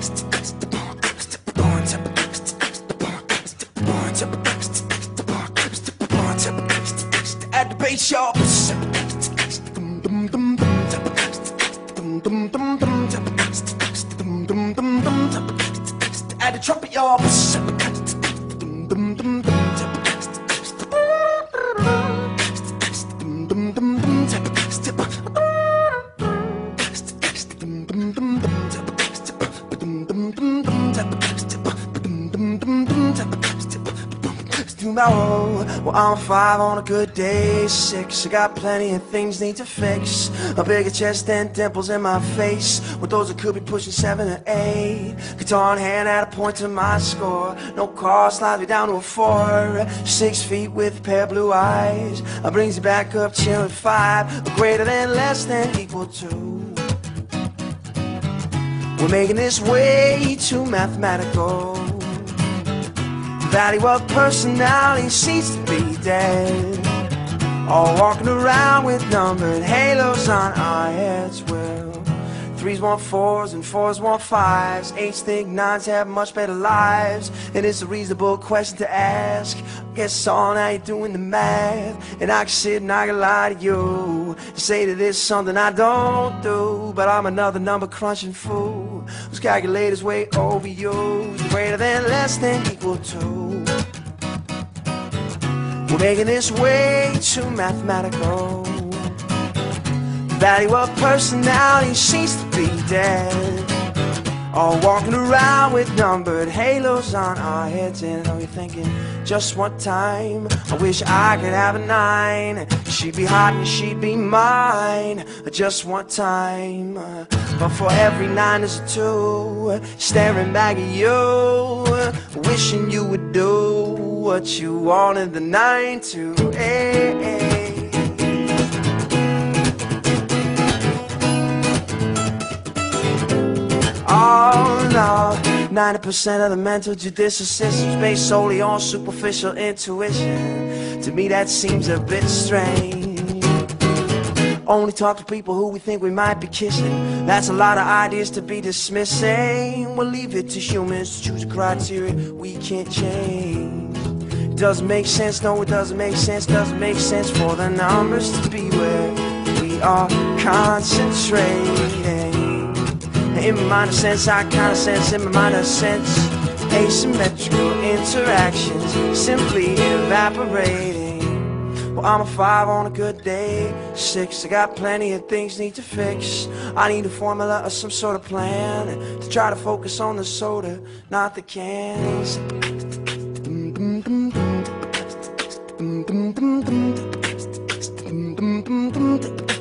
At the base shop. At the trumpet yard. Tomorrow, well, I'm five on a good day, six. I got plenty of things need to fix. A bigger chest and dimples in my face. With those, I could be pushing seven or eight. Guitar in hand at a point to my score. No car slides me down to a four. Six feet with pair blue eyes. I brings you back up, chilling five. Greater than, less than, equal to. We're making this way too mathematical. The value of personality seems to be dead. All walking around with numbered halos on our heads. Well, threes want fours and fours want fives. Eights think nines have much better lives. And it's a reasonable question to ask. Guess all now you're doing the math. And I can sit and I can lie to you. And say that it's something I don't do. But I'm another number crunching fool. Whose calculators way over overused. Greater than, less than, equal to. We're making this way too mathematical. Value of personality seems to be dead. All walking around with numbered halos on our heads, and I know you're thinking, just one time. I wish I could have a nine. She'd be hot and she'd be mine. Just one time. But for every nine there's a two. Staring back at you, wishing you would do what you wanted the nine to. Hey, hey. 90% of the mental judicial system's based solely on superficial intuition. To me, that seems a bit strange. Only talk to people who we think we might be kissing. That's a lot of ideas to be dismissing. We'll leave it to humans to choose a criteria we can't change. Doesn't make sense, no, it doesn't make sense. Doesn't make sense for the numbers to be where we are concentrating. In my minor sense, I kinda sense in my minor sense asymmetrical interactions simply evaporating. Well, I'm a five on a good day, six. I got plenty of things need to fix. I need a formula or some sort of plan to try to focus on the soda, not the cans.